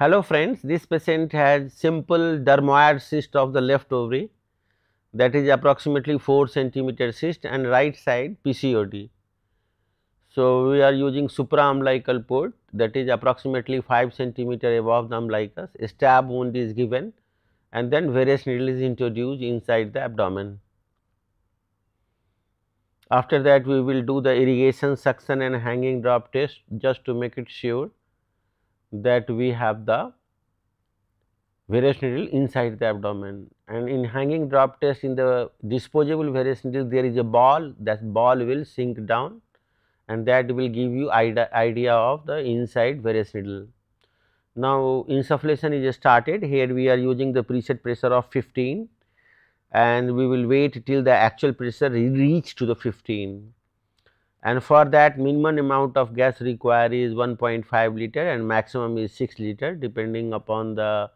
Hello friends, this patient has simple dermoid cyst of the left ovary that is approximately 4 centimeter cyst and right side PCOD. So, we are using supraumbilical port that is approximately 5 centimeter above the umbilicus, a stab wound is given and then Veress needle is introduced inside the abdomen. After that we will do the irrigation suction and hanging drop test just to make it sure that we have the Veress needle inside the abdomen. And in hanging drop test in the disposable Veress needle there is a ball. That ball will sink down and that will give you idea of the inside Veress needle. Now, insufflation is started. Here we are using the preset pressure of 15 and we will wait till the actual pressure reach to the 15 and for that minimum amount of gas required is 1.5 liter and maximum is 6 liter depending upon the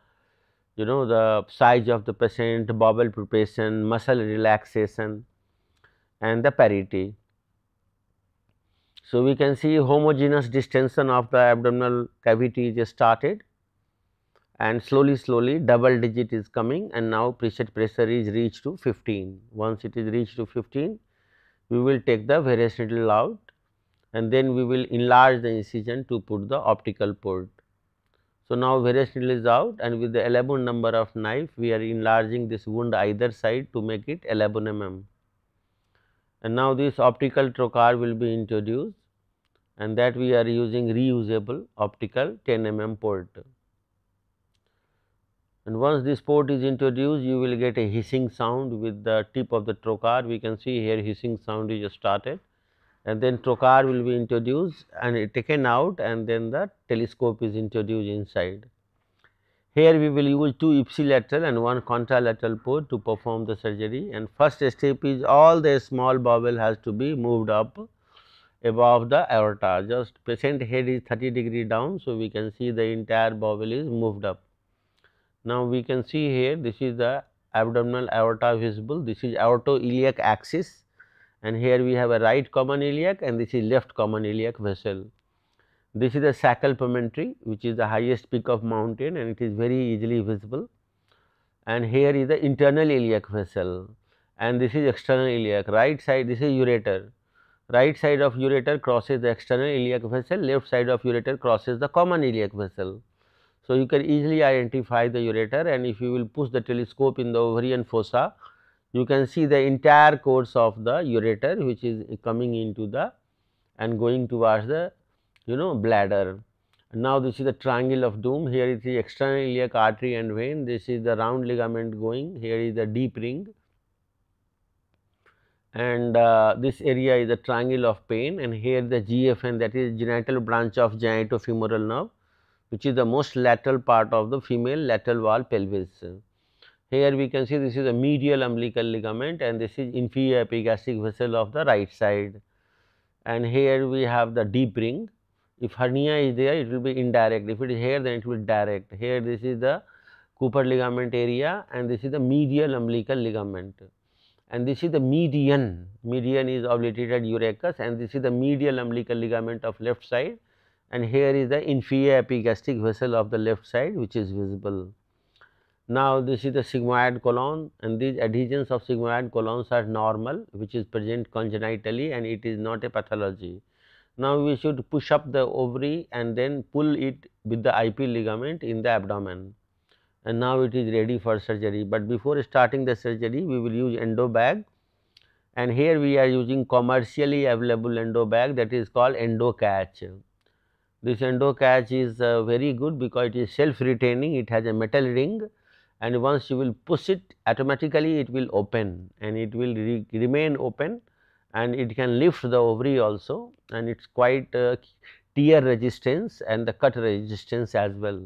you know the size of the patient, bowel preparation, muscle relaxation and the parity. So, we can see homogeneous distension of the abdominal cavity is started and slowly slowly double digit is coming and now preset pressure is reached to 15. Once it is reached to 15, we will take the Veress needle out and then we will enlarge the incision to put the optical port. So, now Veress needle is out and with the 11 number of knife we are enlarging this wound either side to make it 11 mm. And now this optical trocar will be introduced and that we are using reusable optical 10 mm port. And once this port is introduced you will get a hissing sound with the tip of the trocar we can see here hissing sound is started and then trocar will be introduced and taken out and then the telescope is introduced inside. Here we will use two ipsilateral and one contralateral port to perform the surgery and first step is all the small bowel has to be moved up above the aorta just patient head is 30 degree down. So, we can see the entire bowel is moved up. Now, we can see here this is the abdominal aorta visible. This is aortoiliac axis. And here we have a right common iliac and this is left common iliac vessel. This is the sacral promontory which is the highest peak of mountain and it is very easily visible. And here is the internal iliac vessel. And this is external iliac. Right side this is ureter. Right side of ureter crosses the external iliac vessel. Left side of ureter crosses the common iliac vessel. So, you can easily identify the ureter and if you will push the telescope in the ovarian fossa you can see the entire course of the ureter which is coming into the and going towards the you know bladder. Now, this is the triangle of doom. Here is the external iliac artery and vein. This is the round ligament going. Here is the deep ring. And uh, this area is the triangle of pain. And here the GFN that is genital branch of genitofemoral nerve which is the most lateral part of the female lateral wall pelvis. Here we can see this is a medial umbilical ligament and this is inferior epigastric vessel of the right side. And here we have the deep ring. If hernia is there, it will be indirect. If it is here, then it will direct. Here this is the Cooper ligament area and this is the medial umbilical ligament. And this is the median, median is obliterated urachus, and this is the medial umbilical ligament of left side and here is the inferior epigastric vessel of the left side which is visible. Now, this is the sigmoid colon and these adhesions of sigmoid colons are normal which is present congenitally and it is not a pathology. Now, we should push up the ovary and then pull it with the IP ligament in the abdomen and now it is ready for surgery, but before starting the surgery we will use endo bag and here we are using commercially available endo bag that is called endo catch. This endo catch is uh, very good because it is self retaining, it has a metal ring and once you will push it automatically it will open and it will re remain open and it can lift the ovary also and it is quite uh, tear resistance and the cut resistance as well.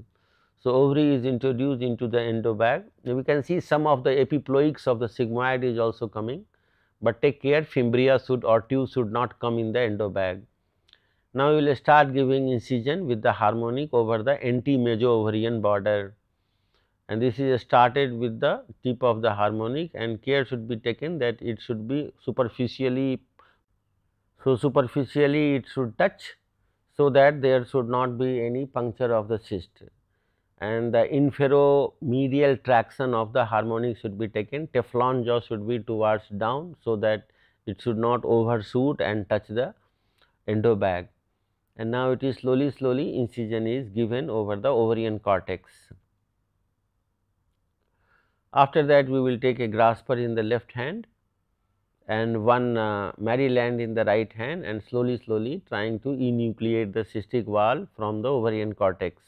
So, ovary is introduced into the endo bag. We can see some of the epiploics of the sigmoid is also coming, but take care fimbria should or tube should not come in the endo bag. Now, we will start giving incision with the harmonic over the anti-meso ovarian border and this is started with the tip of the harmonic and care should be taken that it should be superficially. So, superficially it should touch so that there should not be any puncture of the cyst and the inferomedial traction of the harmonic should be taken. Teflon jaw should be towards down, so that it should not overshoot and touch the endo bag. And now it is slowly slowly incision is given over the ovarian cortex. After that we will take a grasper in the left hand and one uh, Maryland in the right hand and slowly slowly trying to enucleate the cystic wall from the ovarian cortex.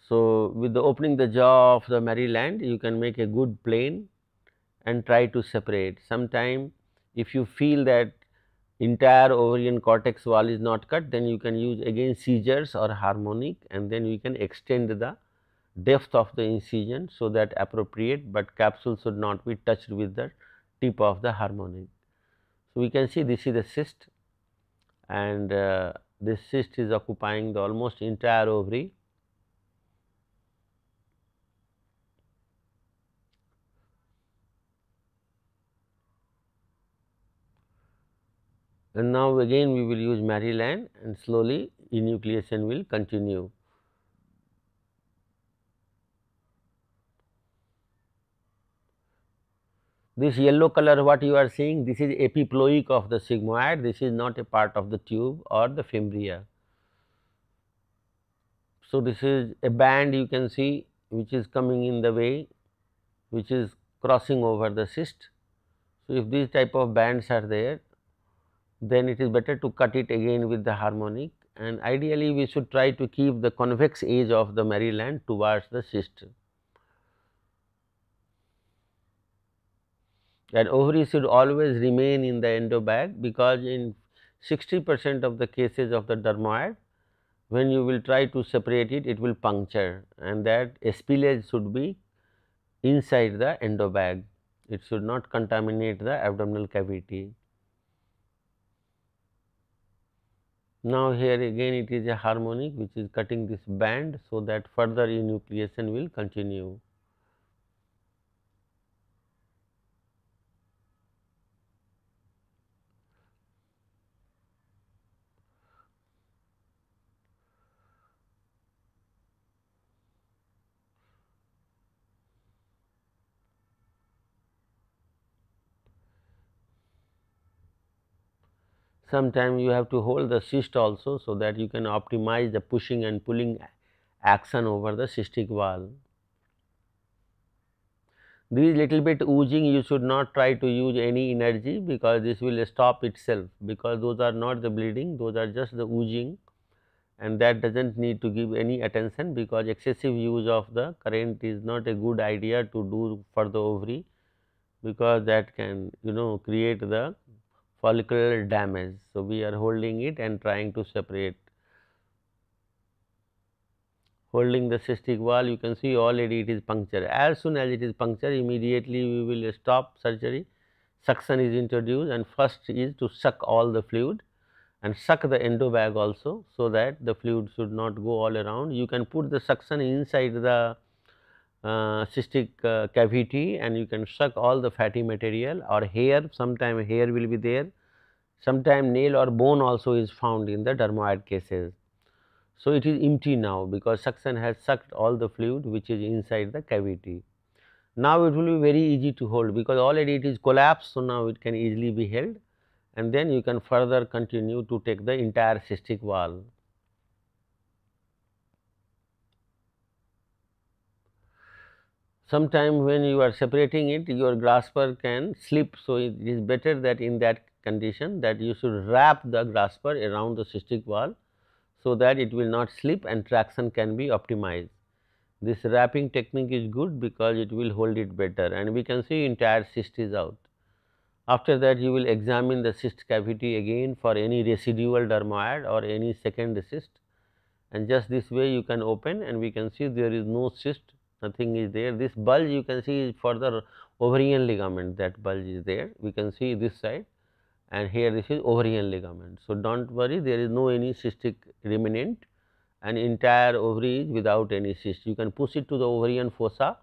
So, with the opening the jaw of the Maryland you can make a good plane and try to separate. Sometime if you feel that entire ovarian cortex wall is not cut then you can use again scissors or harmonic and then you can extend the depth of the incision so that appropriate, but capsule should not be touched with the tip of the harmonic. So, we can see this is the cyst and uh, this cyst is occupying the almost entire ovary. And now again we will use Maryland and slowly enucleation will continue. This yellow color what you are seeing this is epiploic of the sigmoid this is not a part of the tube or the fimbria. So, this is a band you can see which is coming in the way which is crossing over the cyst. So, if these type of bands are there then it is better to cut it again with the harmonic and ideally we should try to keep the convex edge of the Maryland towards the cyst. that ovary should always remain in the endo bag because in 60 percent of the cases of the dermoid when you will try to separate it, it will puncture and that spillage should be inside the endo bag. It should not contaminate the abdominal cavity. Now, here again it is a harmonic which is cutting this band, so that further enucleation will continue. Sometimes you have to hold the cyst also, so that you can optimize the pushing and pulling action over the cystic wall. This little bit oozing you should not try to use any energy because this will stop itself because those are not the bleeding those are just the oozing and that does not need to give any attention because excessive use of the current is not a good idea to do for the ovary because that can you know create the follicular damage. So, we are holding it and trying to separate. Holding the cystic wall you can see already it is punctured. As soon as it is punctured immediately we will stop surgery, suction is introduced and first is to suck all the fluid and suck the endo bag also. So, that the fluid should not go all around. You can put the suction inside the uh, cystic uh, cavity and you can suck all the fatty material or hair sometime hair will be there sometime nail or bone also is found in the dermoid cases. So, it is empty now because suction has sucked all the fluid which is inside the cavity. Now, it will be very easy to hold because already it is collapsed. So, now it can easily be held and then you can further continue to take the entire cystic wall. Sometime when you are separating it your grasper can slip. So, it is better that in that condition that you should wrap the grasper around the cystic wall. So, that it will not slip and traction can be optimized. This wrapping technique is good because it will hold it better and we can see entire cyst is out. After that you will examine the cyst cavity again for any residual dermoid or any second cyst and just this way you can open and we can see there is no cyst nothing is there. This bulge you can see is for the ovarian ligament that bulge is there. We can see this side and here this is ovarian ligament. So, do not worry there is no any cystic remnant and entire ovary is without any cyst. You can push it to the ovarian fossa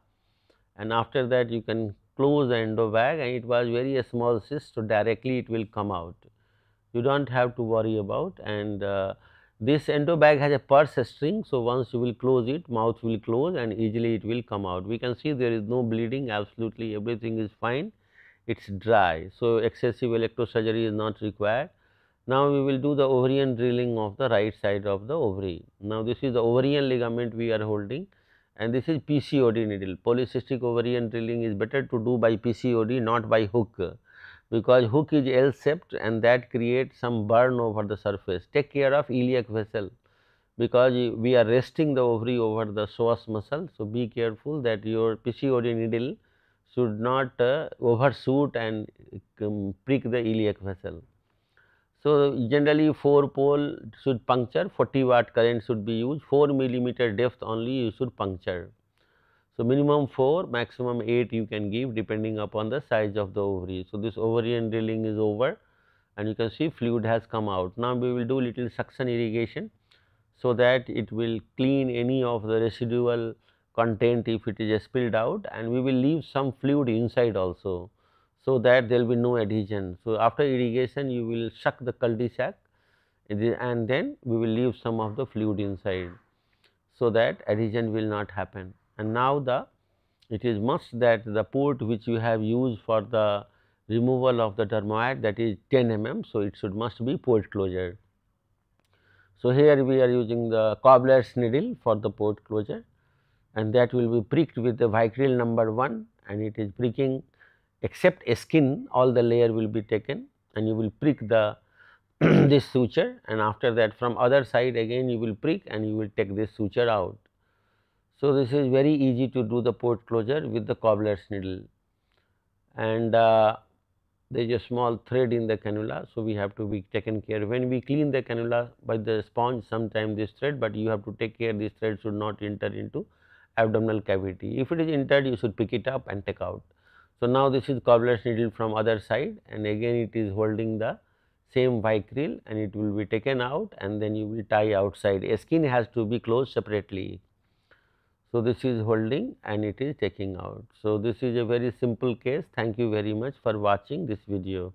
and after that you can close the endo bag and it was very a small cyst. So, directly it will come out. You do not have to worry about and uh, This endo bag has a purse string. So, once you will close it mouth will close and easily it will come out. We can see there is no bleeding absolutely everything is fine it is dry. So, excessive electrosurgery is not required. Now, we will do the ovarian drilling of the right side of the ovary. Now, this is the ovarian ligament we are holding and this is PCOD needle. Polycystic ovarian drilling is better to do by PCOD not by hook because hook is L shaped and that creates some burn over the surface. Take care of iliac vessel because we are resting the ovary over the psoas muscle. So, be careful that your PCOD needle should not uh, overshoot and um, prick the iliac vessel. So, generally 4 pole should puncture 40 watt current should be used 4 millimeter depth only you should puncture. So, minimum 4 maximum 8 you can give depending upon the size of the ovary. So, this ovarian drilling is over and you can see fluid has come out. Now, we will do little suction irrigation so that it will clean any of the residual content if it is spilled out and we will leave some fluid inside also. So, that there will be no adhesion. So, after irrigation you will suck the cul-de-sac and then we will leave some of the fluid inside. So, that adhesion will not happen and now the it is must that the port which you have used for the removal of the dermoid that is 10 mm. So, it should must be port closure. So, here we are using the cobbler's needle for the port closure and that will be pricked with the vicryl number 1 and it is pricking except a skin all the layer will be taken and you will prick the this suture and after that from other side again you will prick and you will take this suture out. So, this is very easy to do the port closure with the cobbler's needle and uh, there is a small thread in the cannula. So, we have to be taken care when we clean the cannula by the sponge sometime this thread, but you have to take care this thread should not enter into abdominal cavity. If it is entered you should pick it up and take out. So, now this is cobbler's needle from other side and again it is holding the same vicryl and it will be taken out and then you will tie outside. A skin has to be closed separately. So, this is holding and it is taking out. So, this is a very simple case. Thank you very much for watching this video.